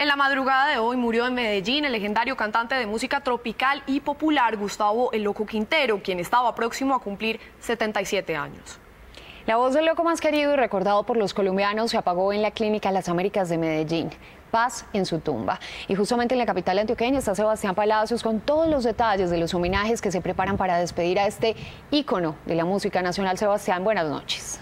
En la madrugada de hoy murió en Medellín el legendario cantante de música tropical y popular Gustavo El Loco Quintero, quien estaba próximo a cumplir 77 años. La voz del loco más querido y recordado por los colombianos se apagó en la Clínica Las Américas de Medellín. Paz en su tumba. Y justamente en la capital antioqueña está Sebastián Palacios con todos los detalles de los homenajes que se preparan para despedir a este ícono de la música nacional. Sebastián, buenas noches.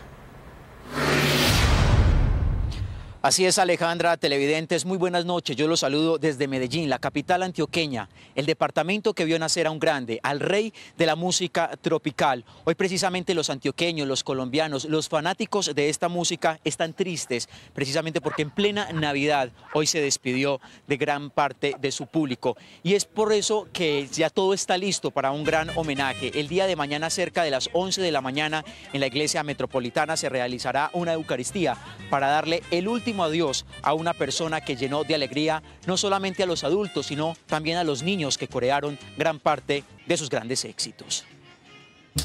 Así es, Alejandra, televidentes, muy buenas noches. Yo los saludo desde Medellín, la capital antioqueña, el departamento que vio nacer a un grande, al rey de la música tropical. Hoy precisamente los antioqueños, los colombianos, los fanáticos de esta música están tristes, precisamente porque en plena Navidad hoy se despidió de gran parte de su público. Y es por eso que ya todo está listo para un gran homenaje. El día de mañana, cerca de las 11 de la mañana, en la iglesia metropolitana se realizará una Eucaristía para darle el último adiós a una persona que llenó de alegría no solamente a los adultos, sino también a los niños que corearon gran parte de sus grandes éxitos.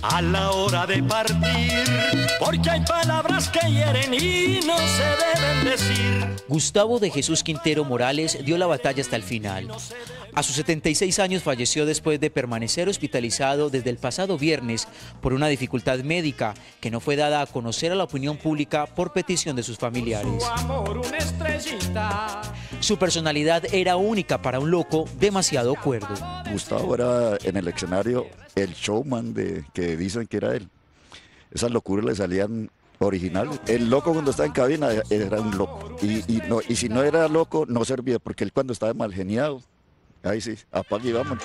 A la hora de partir, porque hay palabras que hieren y no se deben decir. Gustavo de Jesús Quintero Morales dio la batalla hasta el final. A sus 76 años falleció después de permanecer hospitalizado desde el pasado viernes por una dificultad médica que no fue dada a conocer a la opinión pública por petición de sus familiares. Su personalidad era única para un loco demasiado cuerdo. Gustavo era en el escenario el showman de, que dicen que era él. Esas locuras le salían originales. El loco cuando estaba en cabina era un loco. Y, no, y si no era loco, no servía, porque él cuando estaba mal geniado, ahí sí, apague y vamos.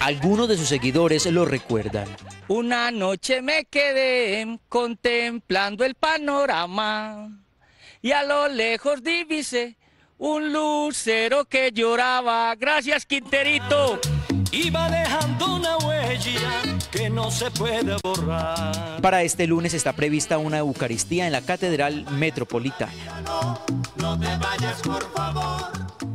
Algunos de sus seguidores lo recuerdan. Una noche me quedé contemplando el panorama y a lo lejos divisé un lucero que lloraba. Gracias, Quinterito. Iba huella que no se puede borrar. Para este lunes está prevista una Eucaristía en la Catedral Metropolitana. no te vayas, por favor.